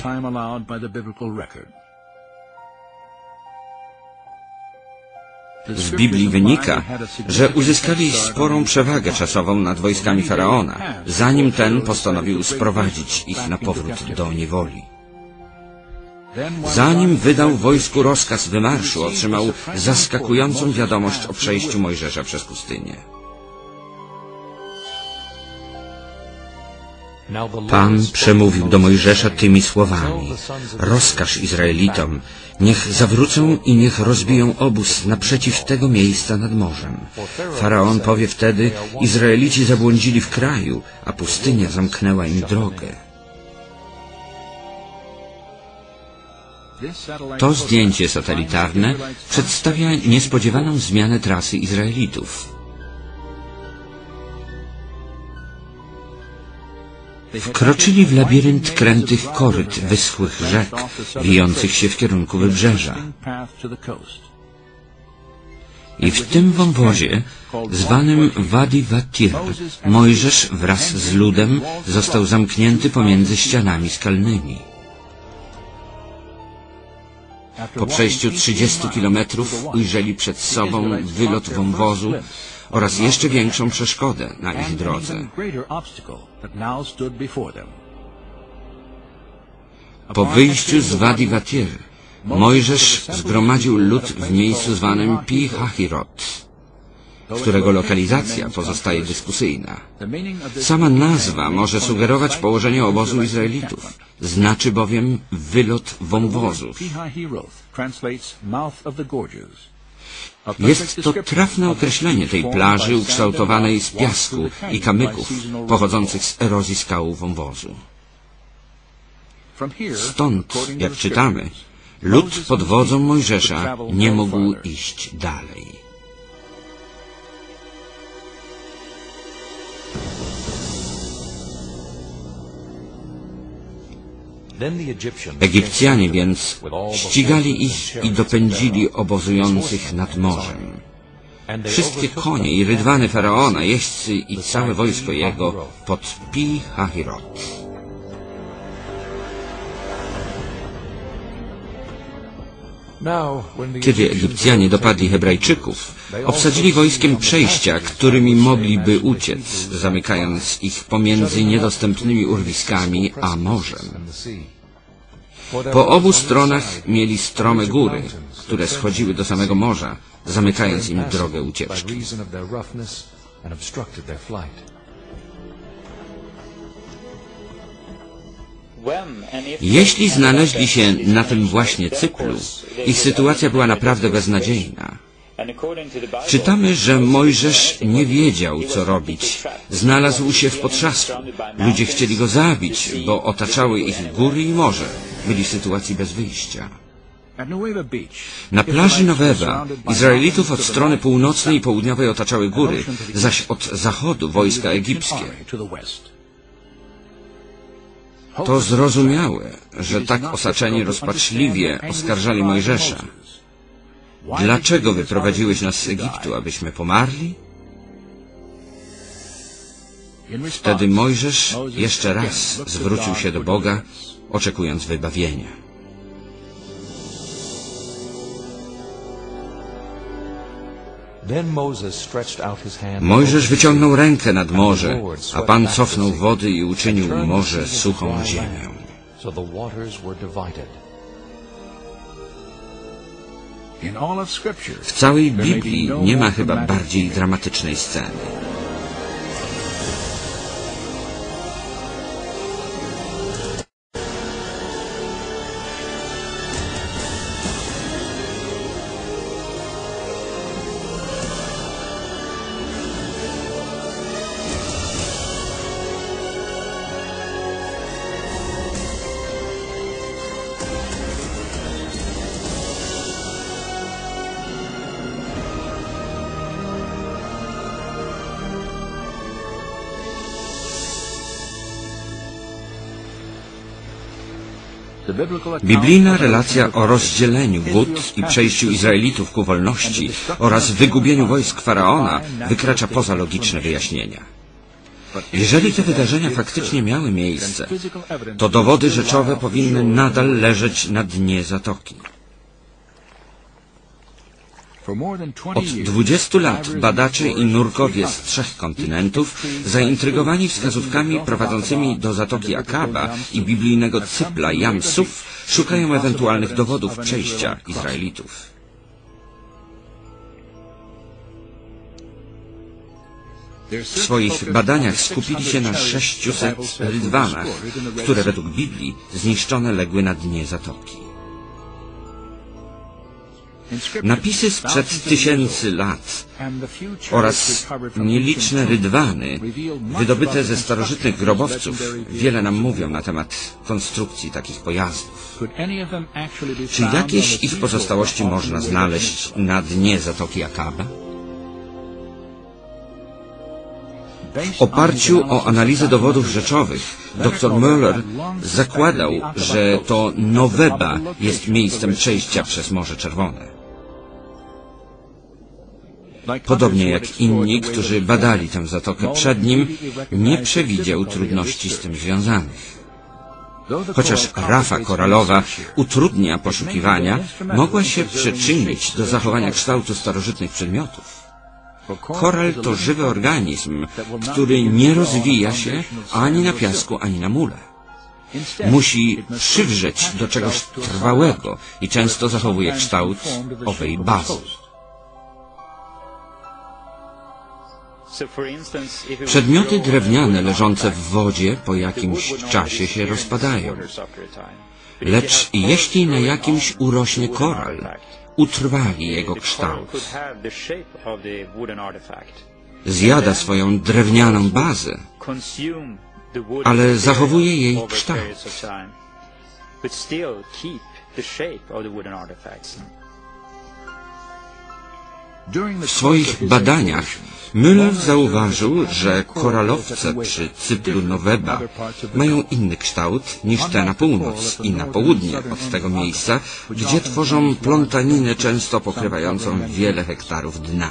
Z Biblii wynika, że uzyskali sporą przewagę czasową nad wojskami Faraona, zanim ten postanowił sprowadzić ich na powrót do niewoli. Zanim wydał wojsku rozkaz wymarszu, otrzymał zaskakującą wiadomość o przejściu Mojżesza przez pustynię. Pan przemówił do Mojżesza tymi słowami. Rozkaż Izraelitom, niech zawrócą i niech rozbiją obóz naprzeciw tego miejsca nad morzem. Faraon powie wtedy, Izraelici zabłądzili w kraju, a pustynia zamknęła im drogę. To zdjęcie satelitarne przedstawia niespodziewaną zmianę trasy Izraelitów. Wkroczyli w labirynt krętych koryt wyschłych rzek, wijących się w kierunku wybrzeża. I w tym wąwozie, zwanym Wadi Watir, Mojżesz wraz z ludem został zamknięty pomiędzy ścianami skalnymi. Po przejściu 30 kilometrów ujrzeli przed sobą wylot wąwozu oraz jeszcze większą przeszkodę na ich drodze. Po wyjściu z Wadi Watir, Mojżesz zgromadził lud w miejscu zwanym Pi Hahirot, którego lokalizacja pozostaje dyskusyjna. Sama nazwa może sugerować położenie obozu Izraelitów. Znaczy bowiem wylot wąwozów. Jest to trafne określenie tej plaży ukształtowanej z piasku i kamyków pochodzących z erozji skał wąwozu. Stąd, jak czytamy, lud pod wodzą Mojżesza nie mógł iść dalej. Egipcjanie więc ścigali ich i dopędzili obozujących nad morzem. Wszystkie konie i rydwany Faraona, jeźdźcy i całe wojsko jego pod Pi Hahirot. Kiedy Egipcjanie dopadli Hebrajczyków, obsadzili wojskiem przejścia, którymi mogliby uciec, zamykając ich pomiędzy niedostępnymi urwiskami a morzem. Po obu stronach mieli strome góry, które schodziły do samego morza, zamykając im drogę ucieczki. Jeśli znaleźli się na tym właśnie cyklu, ich sytuacja była naprawdę beznadziejna. Czytamy, że Mojżesz nie wiedział, co robić. Znalazł się w potrzasku. Ludzie chcieli go zabić, bo otaczały ich góry i morze. Byli w sytuacji bez wyjścia. Na plaży Nowewa Izraelitów od strony północnej i południowej otaczały góry, zaś od zachodu wojska egipskie. To zrozumiałe, że tak osaczeni rozpaczliwie oskarżali Mojżesza. Dlaczego wyprowadziłeś nas z Egiptu, abyśmy pomarli? Wtedy Mojżesz jeszcze raz zwrócił się do Boga, oczekując wybawienia. Mojżesz wyciągnął rękę nad morze, a Pan cofnął wody i uczynił morze suchą ziemią. so the waters were divided. W całej Biblii nie ma chyba bardziej dramatycznej sceny. Biblijna relacja o rozdzieleniu wód i przejściu Izraelitów ku wolności oraz wygubieniu wojsk Faraona wykracza poza logiczne wyjaśnienia. Jeżeli te wydarzenia faktycznie miały miejsce, to dowody rzeczowe powinny nadal leżeć na dnie zatoki. Od 20 lat badacze i nurkowie z trzech kontynentów, zaintrygowani wskazówkami prowadzącymi do Zatoki Akaba i biblijnego cypla Jam Suf, szukają ewentualnych dowodów przejścia Izraelitów. W swoich badaniach skupili się na 600 rydwanach, które według Biblii zniszczone legły na dnie zatoki. Napisy sprzed tysięcy lat oraz nieliczne rydwany wydobyte ze starożytnych grobowców wiele nam mówią na temat konstrukcji takich pojazdów. Czy jakieś ich pozostałości można znaleźć na dnie Zatoki Akaba? W oparciu o analizę dowodów rzeczowych dr Müller zakładał, że to Noweba jest miejscem przejścia przez Morze Czerwone. Podobnie jak inni, którzy badali tę zatokę przed nim, nie przewidział trudności z tym związanych. Chociaż rafa koralowa utrudnia poszukiwania, mogła się przyczynić do zachowania kształtu starożytnych przedmiotów. Koral to żywy organizm, który nie rozwija się ani na piasku, ani na mule. Musi przywrzeć do czegoś trwałego i często zachowuje kształt owej bazy. Przedmioty drewniane leżące w wodzie po jakimś czasie się rozpadają. Lecz jeśli na jakimś urośnie koral, utrwali jego kształt. Zjada swoją drewnianą bazę, ale zachowuje jej kształt. W swoich badaniach Müller zauważył, że koralowce przy cyplu Noweba mają inny kształt niż te na północ i na południe od tego miejsca, gdzie tworzą plątaninę często pokrywającą wiele hektarów dna.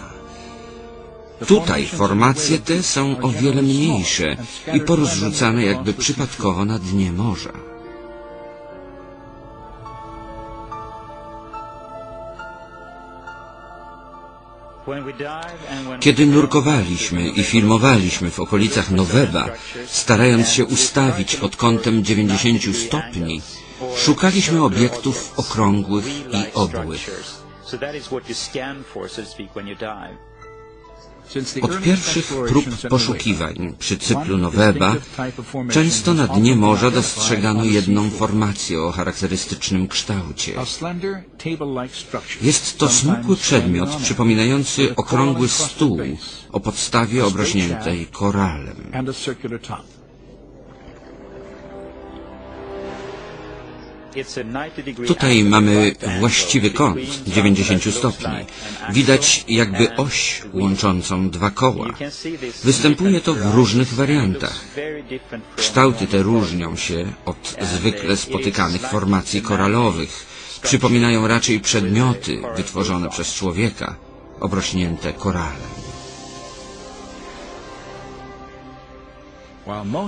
Tutaj formacje te są o wiele mniejsze i porozrzucane jakby przypadkowo na dnie morza. Kiedy nurkowaliśmy i filmowaliśmy w okolicach Noweba, starając się ustawić pod kątem 90 stopni, szukaliśmy obiektów okrągłych i obłych. Od pierwszych prób poszukiwań przy cyplu Noweba często na dnie morza dostrzegano jedną formację o charakterystycznym kształcie. Jest to smukły przedmiot przypominający okrągły stół o podstawie obrośniętej koralem. Tutaj mamy właściwy kąt 90 stopni. Widać jakby oś łączącą dwa koła. Występuje to w różnych wariantach. Kształty te różnią się od zwykle spotykanych formacji koralowych. Przypominają raczej przedmioty wytworzone przez człowieka, obrośnięte koralem.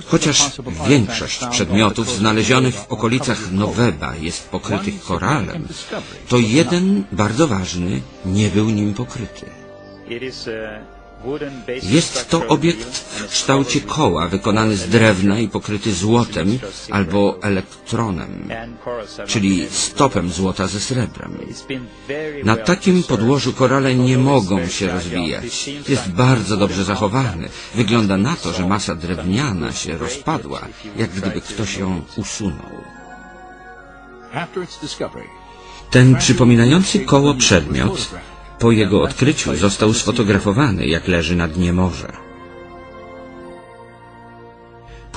Chociaż większość przedmiotów znalezionych w okolicach Noweba jest pokrytych koralem, to jeden bardzo ważny nie był nim pokryty. Jest to obiekt w kształcie koła wykonany z drewna i pokryty złotem albo elektronem, czyli stopem złota ze srebrem. Na takim podłożu korale nie mogą się rozwijać. Jest bardzo dobrze zachowany. Wygląda na to, że masa drewniana się rozpadła, jak gdyby ktoś ją usunął. Ten przypominający koło przedmiot po jego odkryciu został sfotografowany, jak leży na dnie morza.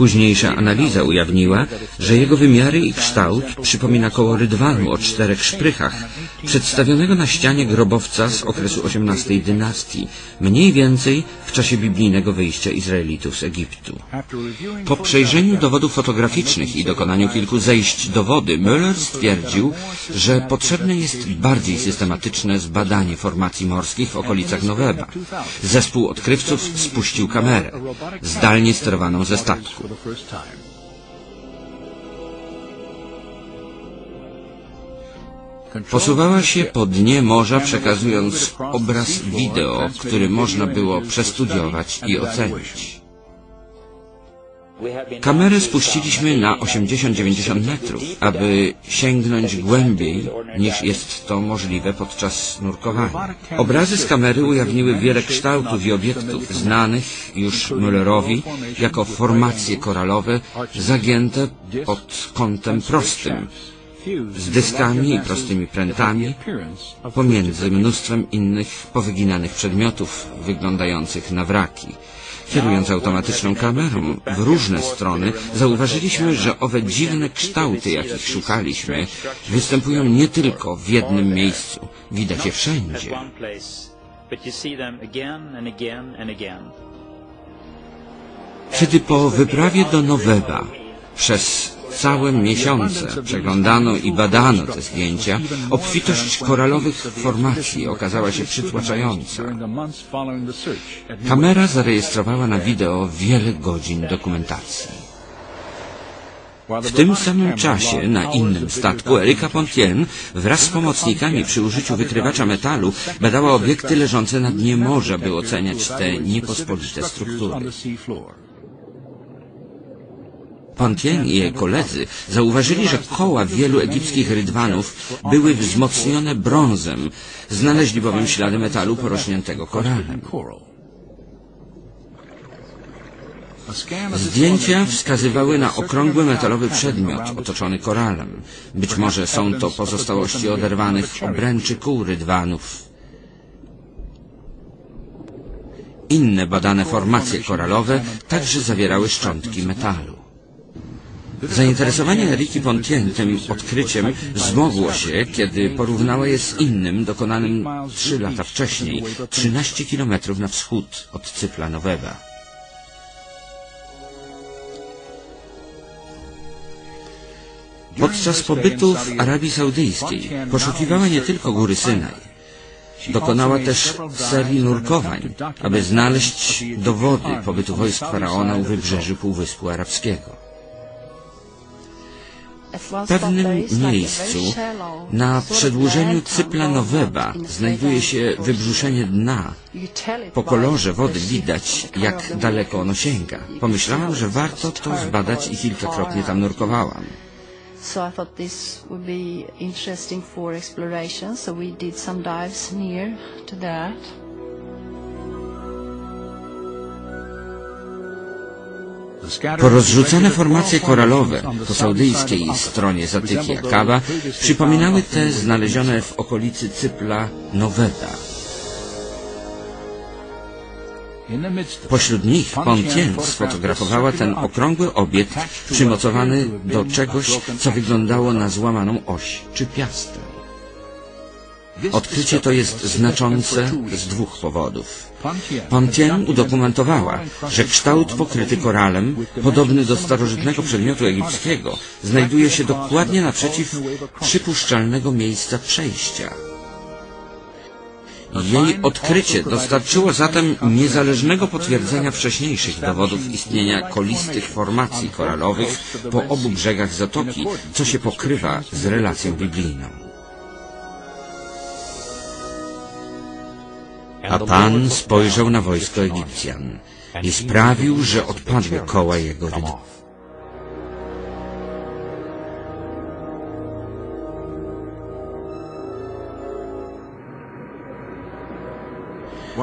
Późniejsza analiza ujawniła, że jego wymiary i kształt przypomina koło rydwanu o czterech szprychach, przedstawionego na ścianie grobowca z okresu XVIII dynastii, mniej więcej w czasie biblijnego wyjścia Izraelitów z Egiptu. Po przejrzeniu dowodów fotograficznych i dokonaniu kilku zejść do wody, Müller stwierdził, że potrzebne jest bardziej systematyczne zbadanie formacji morskich w okolicach Noweba. Zespół odkrywców spuścił kamerę, zdalnie sterowaną ze statku. Posuwała się po dnie morza, przekazując obraz wideo, który można było przestudiować i ocenić. Kamerę spuściliśmy na 80, 80-90 metrów, aby sięgnąć głębiej niż jest to możliwe podczas nurkowania. Obrazy z kamery ujawniły wiele kształtów i obiektów znanych już Müllerowi jako formacje koralowe zagięte pod kątem prostym, z dyskami i prostymi prętami, pomiędzy mnóstwem innych powyginanych przedmiotów wyglądających na wraki. Kierując automatyczną kamerą w różne strony, zauważyliśmy, że owe dziwne kształty, jakich szukaliśmy, występują nie tylko w jednym miejscu. Widać je wszędzie. Kiedy po wyprawie do Noweba przez całe miesiące przeglądano i badano te zdjęcia, obfitość koralowych formacji okazała się przytłaczająca. Kamera zarejestrowała na wideo wiele godzin dokumentacji. W tym samym czasie na innym statku Erika Pontien wraz z pomocnikami przy użyciu wykrywacza metalu badała obiekty leżące na dnie morza, by oceniać te niepospolite struktury. Pontien i jej koledzy zauważyli, że koła wielu egipskich rydwanów były wzmocnione brązem. Znaleźli bowiem ślady metalu porośniętego koralem. Zdjęcia wskazywały na okrągły metalowy przedmiot otoczony koralem. Być może są to pozostałości oderwanych obręczy kół rydwanów. Inne badane formacje koralowe także zawierały szczątki metalu. Zainteresowanie Eriki Pontien tym odkryciem wzmogło się, kiedy porównała je z innym dokonanym trzy lata wcześniej, 13 kilometrów na wschód od Cypla Noweba. Podczas pobytu w Arabii Saudyjskiej poszukiwała nie tylko góry Synaj. Dokonała też serii nurkowań, aby znaleźć dowody pobytu wojsk Faraona u wybrzeży Półwyspu Arabskiego. W pewnym miejscu na przedłużeniu cypla Noweba znajduje się wybrzuszenie dna. Po kolorze wody widać, jak daleko ono sięga. Pomyślałam, że warto to zbadać i kilkakrotnie tam nurkowałam. So I thought this would be interesting for exploration, so we did some dives near to that. Porozrzucane formacje koralowe po saudyjskiej stronie Zatyki Akaba przypominały te znalezione w okolicy Cypla Noweta. Pośród nich Pontien sfotografowała ten okrągły obiekt przymocowany do czegoś, co wyglądało na złamaną oś czy piastę. Odkrycie to jest znaczące z dwóch powodów. Pontien udokumentowała, że kształt pokryty koralem, podobny do starożytnego przedmiotu egipskiego, znajduje się dokładnie naprzeciw przypuszczalnego miejsca przejścia. Jej odkrycie dostarczyło zatem niezależnego potwierdzenia wcześniejszych dowodów istnienia kolistych formacji koralowych po obu brzegach zatoki, co się pokrywa z relacją biblijną. A Pan spojrzał na wojsko Egipcjan i sprawił, że odpadły koła jego rydów.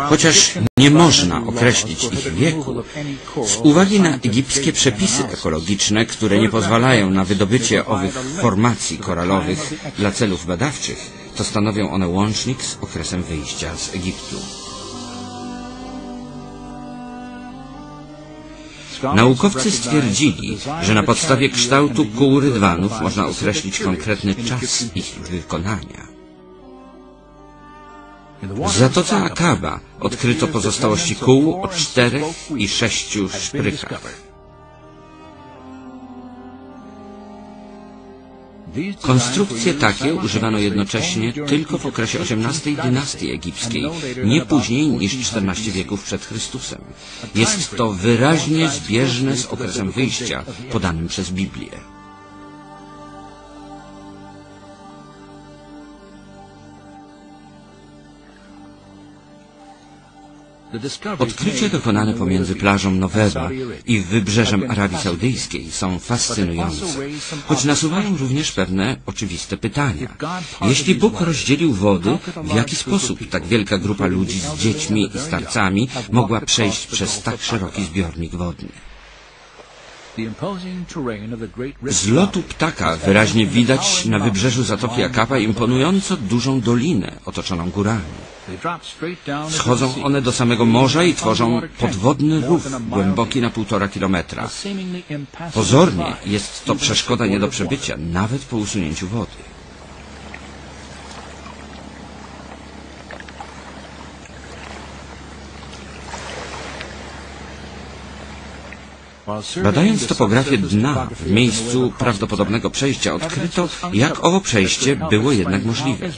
Chociaż nie można określić ich wieku, z uwagi na egipskie przepisy ekologiczne, które nie pozwalają na wydobycie owych formacji koralowych dla celów badawczych, to stanowią one łącznik z okresem wyjścia z Egiptu. Naukowcy stwierdzili, że na podstawie kształtu kół rydwanów można określić konkretny czas ich wykonania. W Zatoce Akaba odkryto pozostałości kół o czterech i sześciu szprychach. Konstrukcje takie używano jednocześnie tylko w okresie XVIII dynastii egipskiej, nie później niż XIV wieków przed Chrystusem. Jest to wyraźnie zbieżne z okresem wyjścia podanym przez Biblię. Odkrycia dokonane pomiędzy plażą Noweba i wybrzeżem Arabii Saudyjskiej są fascynujące, choć nasuwają również pewne oczywiste pytania. Jeśli Bóg rozdzielił wody, w jaki sposób tak wielka grupa ludzi z dziećmi i starcami mogła przejść przez tak szeroki zbiornik wodny? Z lotu ptaka wyraźnie widać na wybrzeżu Zatoki Akapa imponująco dużą dolinę otoczoną górami. Schodzą one do samego morza i tworzą podwodny rów głęboki na półtora kilometra. Pozornie jest to przeszkoda nie do przebycia, nawet po usunięciu wody. Badając topografię dna w miejscu prawdopodobnego przejścia odkryto, jak owo przejście było jednak możliwe.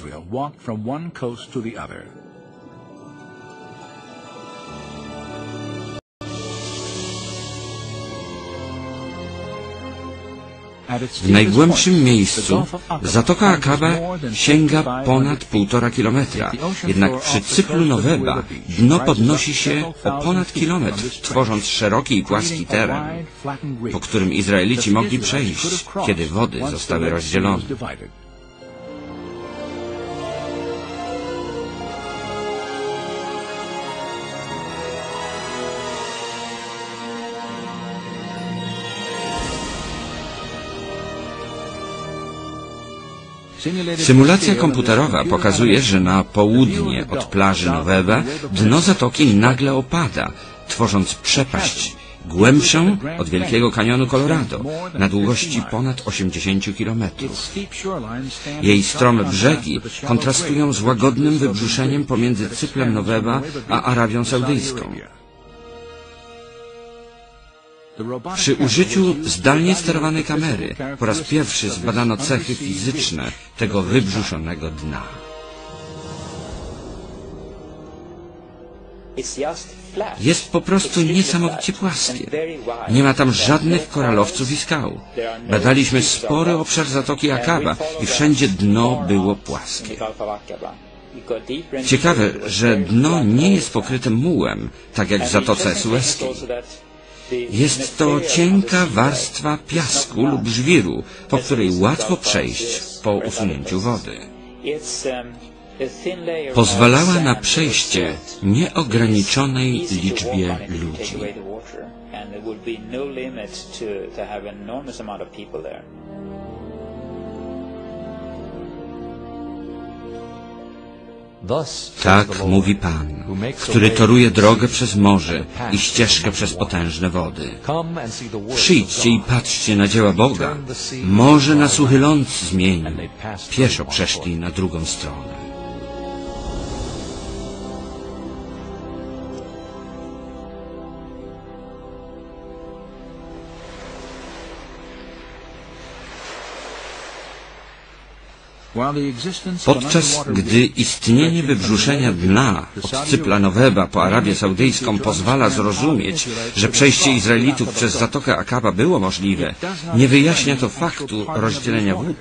W najgłębszym miejscu Zatoka Akaba sięga ponad półtora kilometra, jednak przy cyplu Noweba dno podnosi się o ponad kilometr, tworząc szeroki i płaski teren, po którym Izraelici mogli przejść, kiedy wody zostały rozdzielone. Symulacja komputerowa pokazuje, że na południe od plaży Noweba dno zatoki nagle opada, tworząc przepaść głębszą od Wielkiego Kanionu Colorado na długości ponad 80 kilometrów. Jej strome brzegi kontrastują z łagodnym wybrzuszeniem pomiędzy Cyplem Noweba a Arabią Saudyjską. Przy użyciu zdalnie sterowanej kamery po raz pierwszy zbadano cechy fizyczne tego wybrzuszonego dna. Jest po prostu niesamowicie płaskie. Nie ma tam żadnych koralowców i skał. Badaliśmy spory obszar Zatoki Akaba i wszędzie dno było płaskie. Ciekawe, że dno nie jest pokryte mułem, tak jak w Zatoce Sueskiej. Jest to cienka warstwa piasku lub żwiru, po której łatwo przejść po usunięciu wody. Pozwalała na przejście nieograniczonej liczbie ludzi. Tak mówi Pan, który toruje drogę przez morze i ścieżkę przez potężne wody. Przyjdźcie i patrzcie na dzieła Boga. Morze na suchy ląd zmienił. Pieszo przeszli na drugą stronę. Podczas gdy istnienie wybruszenia dna od Cypla Noweba po Arabię Saudyjską pozwala zrozumieć, że przejście Izraelitów przez Zatokę Akaba było możliwe, nie wyjaśnia to faktu rozdzielenia wód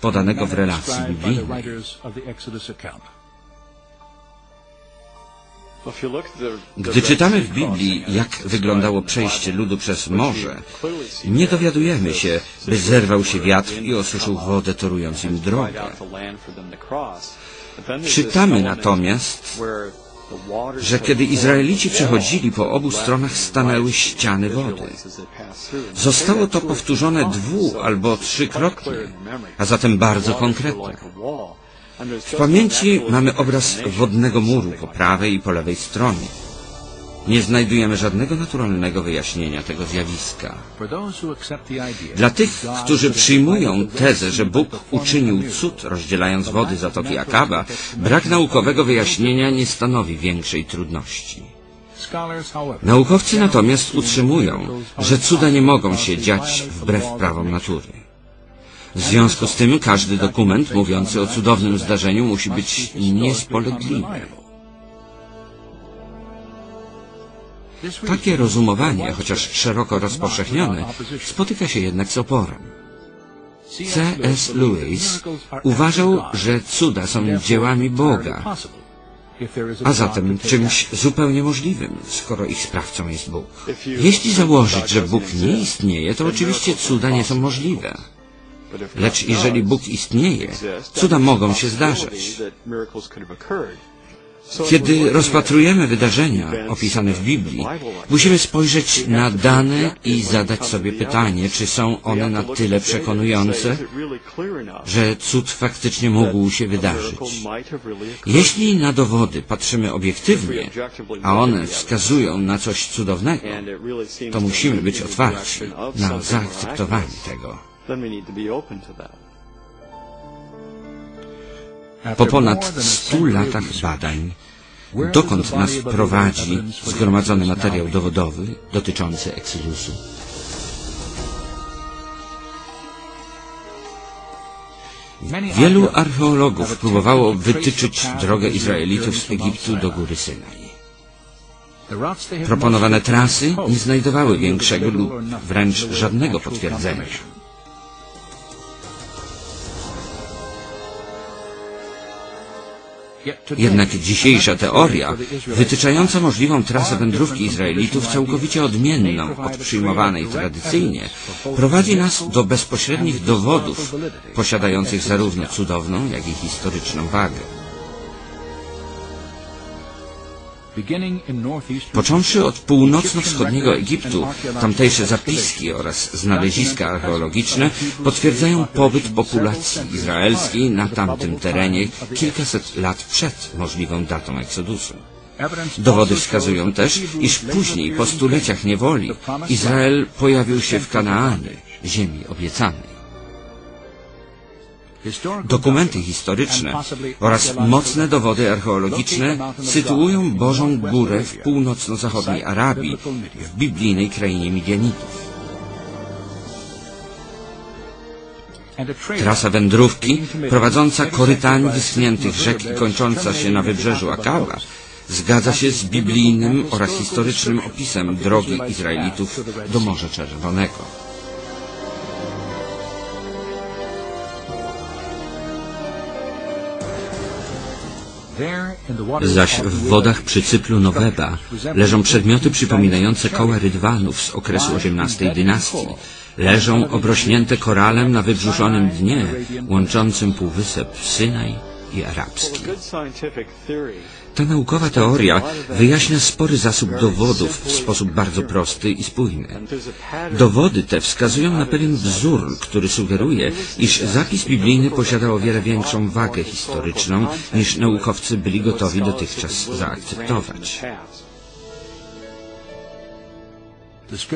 podanego w relacji biblijnej. Gdy czytamy w Biblii, jak wyglądało przejście ludu przez morze, nie dowiadujemy się, by zerwał się wiatr i osuszył wodę, torując im drogę. Czytamy natomiast, że kiedy Izraelici przechodzili po obu stronach stanęły ściany wody. Zostało to powtórzone dwu albo trzykrotnie, a zatem bardzo konkretne. W pamięci mamy obraz wodnego muru po prawej i po lewej stronie. Nie znajdujemy żadnego naturalnego wyjaśnienia tego zjawiska. Dla tych, którzy przyjmują tezę, że Bóg uczynił cud rozdzielając wody Zatoki Akaba, brak naukowego wyjaśnienia nie stanowi większej trudności. Naukowcy natomiast utrzymują, że cuda nie mogą się dziać wbrew prawom natury. W związku z tym każdy dokument mówiący o cudownym zdarzeniu musi być niespolegliwy. Takie rozumowanie, chociaż szeroko rozpowszechnione, spotyka się jednak z oporem. C.S. Lewis uważał, że cuda są dziełami Boga a zatem czymś zupełnie możliwym, skoro ich sprawcą jest Bóg. Jeśli założyć, że Bóg nie istnieje, to oczywiście cuda nie są możliwe. Lecz jeżeli Bóg istnieje, cuda mogą się zdarzać. Kiedy rozpatrujemy wydarzenia opisane w Biblii, musimy spojrzeć na dane i zadać sobie pytanie, czy są one na tyle przekonujące, że cud faktycznie mógł się wydarzyć. Jeśli na dowody patrzymy obiektywnie, a one wskazują na coś cudownego, to musimy być otwarci na zaakceptowanie tego. Po ponad stu latach badań, dokąd nas prowadzi zgromadzony materiał dowodowy dotyczący Eksodusu? Wielu archeologów próbowało wytyczyć drogę Izraelitów z Egiptu do góry Synaj. Proponowane trasy nie znajdowały większego lub wręcz żadnego potwierdzenia. Jednak dzisiejsza teoria, wytyczająca możliwą trasę wędrówki Izraelitów całkowicie odmienną od przyjmowanej tradycyjnie, prowadzi nas do bezpośrednich dowodów posiadających zarówno cudowną, jak i historyczną wagę. Począwszy od północno-wschodniego Egiptu, tamtejsze zapiski oraz znaleziska archeologiczne potwierdzają pobyt populacji izraelskiej na tamtym terenie kilkaset lat przed możliwą datą eksodusu. Dowody wskazują też, iż później, po stuleciach niewoli, Izrael pojawił się w Kanaanie, ziemi obiecanej. Dokumenty historyczne oraz mocne dowody archeologiczne sytuują Bożą Górę w północno-zachodniej Arabii, w biblijnej krainie Midianitów. Trasa wędrówki, prowadząca korytami wyschniętych rzek i kończąca się na wybrzeżu Akaba, zgadza się z biblijnym oraz historycznym opisem drogi Izraelitów do Morza Czerwonego. Zaś w wodach przy cyplu Noweba leżą przedmioty przypominające koła rydwanów z okresu XVIII dynastii. Leżą obrośnięte koralem na wybrzuszonym dnie, łączącym półwysep Synaj i arabski. Ta naukowa teoria wyjaśnia spory zasób dowodów w sposób bardzo prosty i spójny. Dowody te wskazują na pewien wzór, który sugeruje, iż zapis biblijny posiada o wiele większą wagę historyczną, niż naukowcy byli gotowi dotychczas zaakceptować.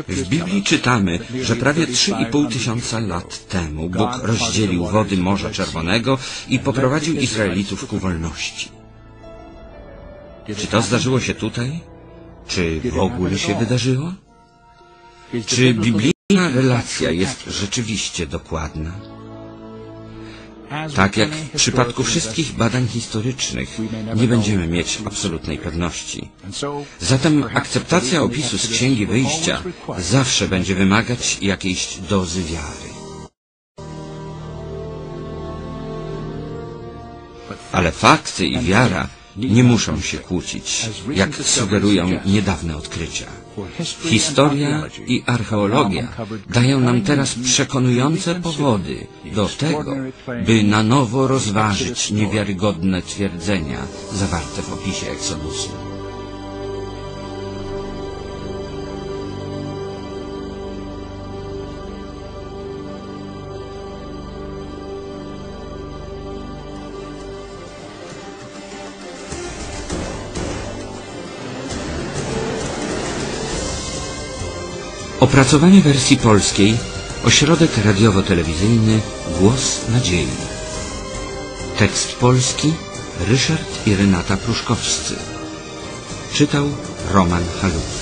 W Biblii czytamy, że prawie 3,5 tysiąca lat temu Bóg rozdzielił wody Morza Czerwonego i poprowadził Izraelitów ku wolności. Czy to zdarzyło się tutaj? Czy w ogóle się wydarzyło? Czy biblijna relacja jest rzeczywiście dokładna? Tak jak w przypadku wszystkich badań historycznych nie będziemy mieć absolutnej pewności. Zatem akceptacja opisu z Księgi Wyjścia zawsze będzie wymagać jakiejś dozy wiary. Ale fakty i wiara nie muszą się kłócić, jak sugerują niedawne odkrycia. Historia i archeologia dają nam teraz przekonujące powody do tego, by na nowo rozważyć niewiarygodne twierdzenia zawarte w opisie Eksodusu. Opracowanie wersji polskiej Ośrodek radiowo-telewizyjny Głos Nadziei. Tekst polski Ryszard i Renata Pruszkowscy. Czytał Roman Haluch